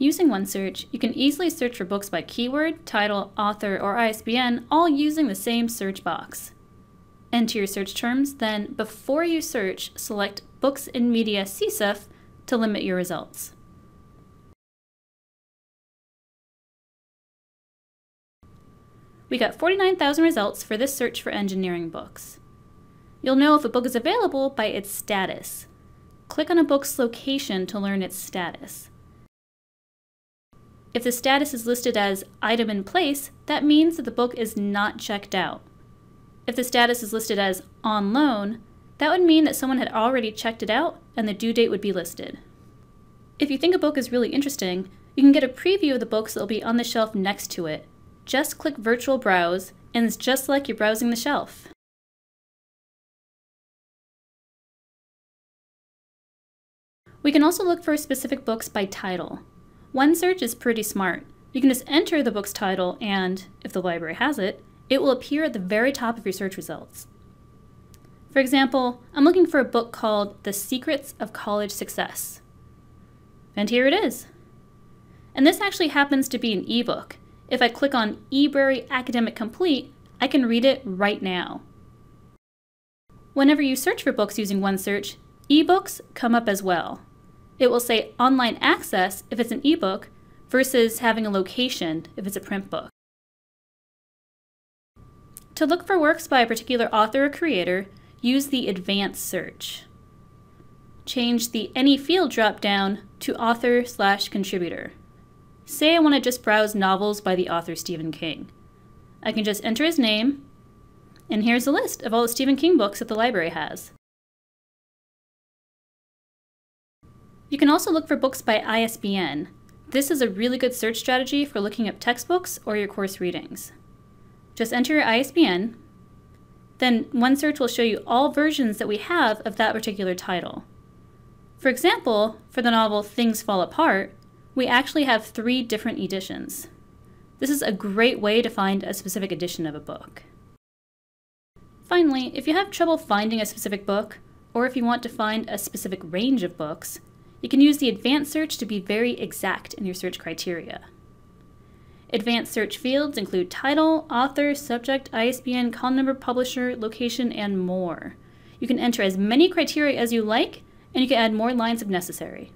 Using OneSearch, you can easily search for books by keyword, title, author, or ISBN, all using the same search box. Enter your search terms, then before you search, select Books in Media CSUF to limit your results. We got 49,000 results for this search for engineering books. You'll know if a book is available by its status. Click on a book's location to learn its status. If the status is listed as item in place, that means that the book is not checked out. If the status is listed as on loan, that would mean that someone had already checked it out and the due date would be listed. If you think a book is really interesting, you can get a preview of the books that will be on the shelf next to it. Just click Virtual Browse, and it's just like you're browsing the shelf. We can also look for specific books by title. OneSearch is pretty smart. You can just enter the book's title and, if the library has it, it will appear at the very top of your search results. For example, I'm looking for a book called The Secrets of College Success. And here it is. And this actually happens to be an ebook. If I click on eBrary Academic Complete, I can read it right now. Whenever you search for books using OneSearch, ebooks come up as well. It will say online access if it's an ebook versus having a location if it's a print book. To look for works by a particular author or creator, use the Advanced search. Change the Any Field dropdown to Author slash Contributor. Say I want to just browse novels by the author Stephen King. I can just enter his name, and here's a list of all the Stephen King books that the library has. You can also look for books by ISBN. This is a really good search strategy for looking up textbooks or your course readings. Just enter your ISBN, then OneSearch will show you all versions that we have of that particular title. For example, for the novel Things Fall Apart, we actually have three different editions. This is a great way to find a specific edition of a book. Finally, if you have trouble finding a specific book, or if you want to find a specific range of books, you can use the advanced search to be very exact in your search criteria. Advanced search fields include title, author, subject, ISBN, call number, publisher, location, and more. You can enter as many criteria as you like, and you can add more lines if necessary.